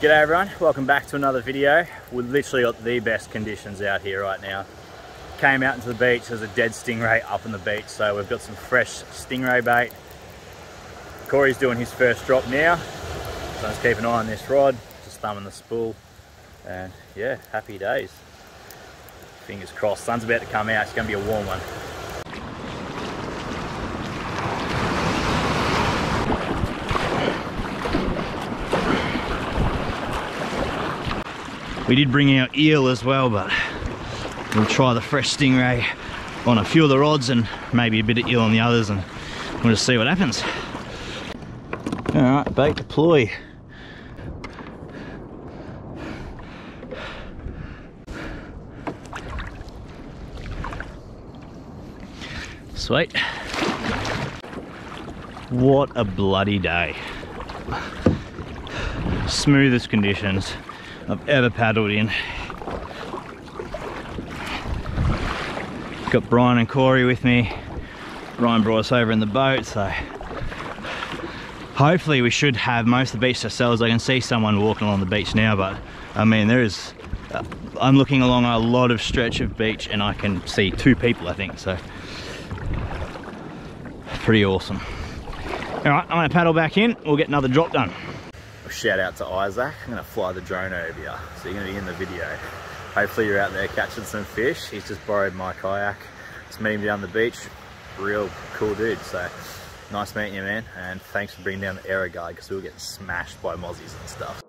G'day everyone, welcome back to another video. We've literally got the best conditions out here right now. Came out into the beach, there's a dead stingray up on the beach, so we've got some fresh stingray bait. Corey's doing his first drop now, so let's keep an eye on this rod, just thumbing the spool, and yeah, happy days. Fingers crossed, sun's about to come out, it's gonna be a warm one. We did bring out eel as well, but we'll try the fresh stingray on a few of the rods and maybe a bit of eel on the others and we'll just see what happens. All right, bait deploy. Sweet. What a bloody day. Smoothest conditions. I've ever paddled in. Got Brian and Corey with me. Brian brought us over in the boat, so hopefully we should have most of the beach ourselves. I can see someone walking along the beach now, but I mean, there is, uh, I'm looking along a lot of stretch of beach and I can see two people, I think, so pretty awesome. All right, I'm gonna paddle back in. We'll get another drop done shout out to Isaac. I'm gonna fly the drone over you, so you're gonna be in the video. Hopefully you're out there catching some fish. He's just borrowed my kayak. Just met him down the beach. Real cool dude, so nice meeting you, man. And thanks for bringing down the Aerogard because we were getting smashed by mozzies and stuff.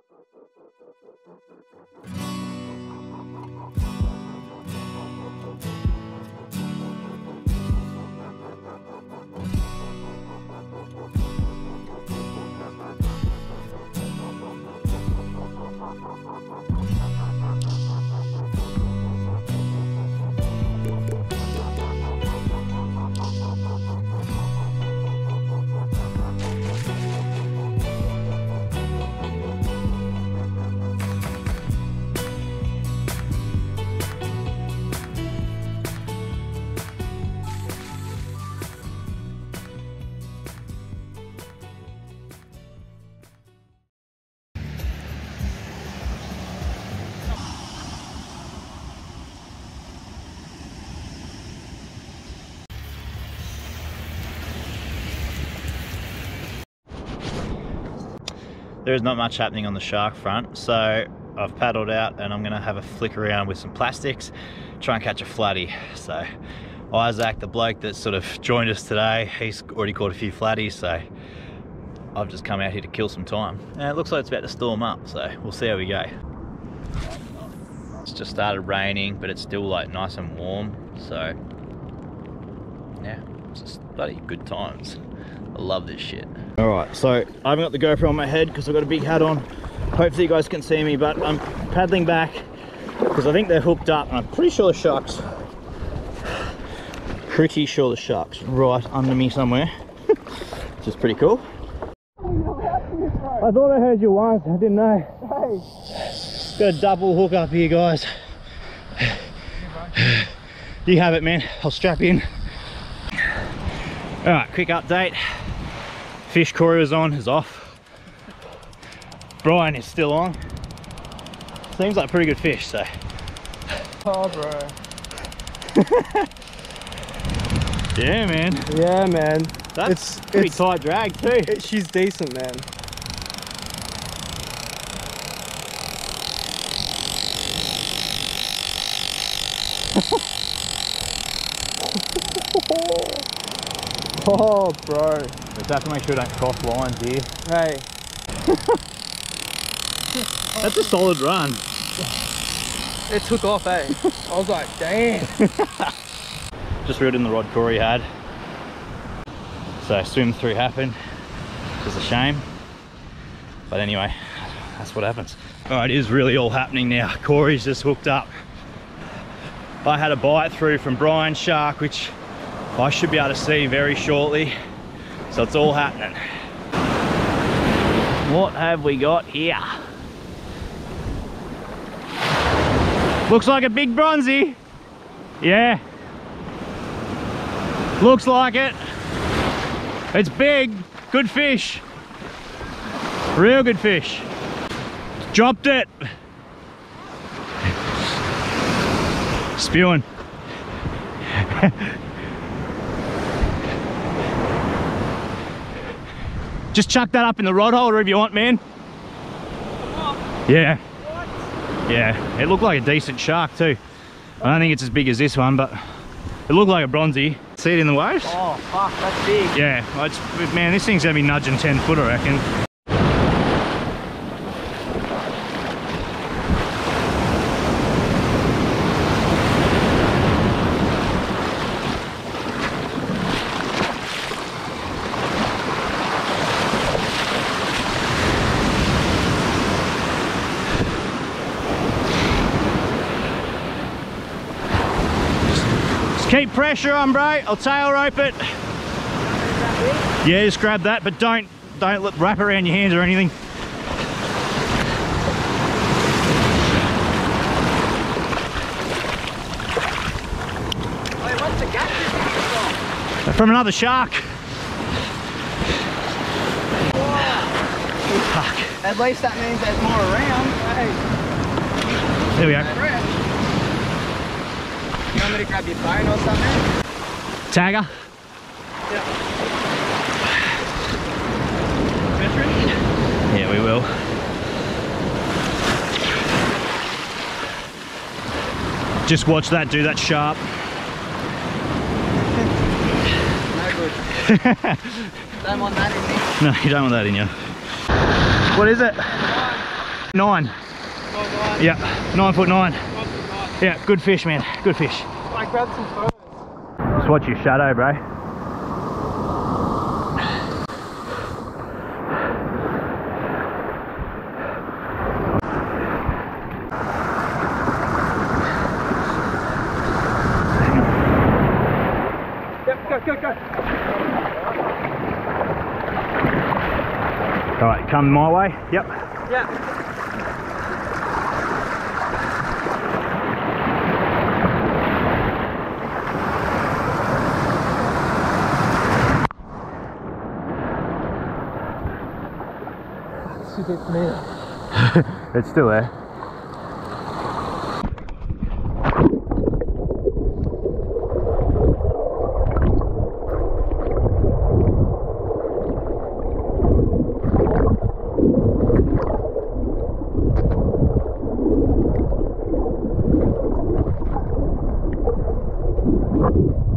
There is not much happening on the shark front so I've paddled out and I'm gonna have a flick around with some plastics try and catch a flatty. So Isaac the bloke that sort of joined us today he's already caught a few flatties so I've just come out here to kill some time. And it looks like it's about to storm up so we'll see how we go. It's just started raining but it's still like nice and warm so yeah it's just bloody good times I love this shit. All right, so I haven't got the GoPro on my head because I've got a big hat on. Hopefully you guys can see me, but I'm paddling back because I think they're hooked up and I'm pretty sure the shark's, pretty sure the shark's right under me somewhere, which is pretty cool. I thought I heard you once, I didn't know. Hey. Got a double hook up here, guys. You have it, man. I'll strap in. All right, quick update. Fish Corey was on is off. Brian is still on. Seems like pretty good fish, so. Oh, bro. yeah, man. Yeah, man. That's it's, pretty it's, tight drag too. It, she's decent, man. oh, bro. Just have to make sure I don't cross lines here. Hey. That's a solid run. It took off, eh? I was like, damn. Just reeled in the rod Corey had. So swim through happened. It's a shame. But anyway, that's what happens. All right, it is really all happening now. Corey's just hooked up. I had a bite through from Brian Shark, which I should be able to see very shortly. So it's all happening. What have we got here? Looks like a big bronzy. Yeah. Looks like it. It's big. Good fish. Real good fish. Dropped it. Spewing. Just chuck that up in the rod holder if you want, man. Yeah. Yeah, it looked like a decent shark too. I don't think it's as big as this one, but it looked like a bronzy. See it in the waves? Oh, fuck, that's big. Yeah, man, this thing's gonna be nudging 10 foot, I reckon. Keep pressure on, bro. I'll tail rope it. Yeah, just grab that, but don't don't let, wrap around your hands or anything. Wait, what's the gap from? From another shark. At least that means there's more around. Hey, There we go. Brett. You want me to grab your phone or something? Tagger. Yeah. Yeah, we will. Just watch that, do that sharp. No good. Don't want that in there. No, you don't want that in you. What is it? Nine. Yeah, nine foot nine. Yeah, good fish, man. Good fish. I grabbed some photos. Just watch your shadow, bro. Yep, go, go, go. All right, come my way. Yep. Yeah. you get from here? it's still there. Thank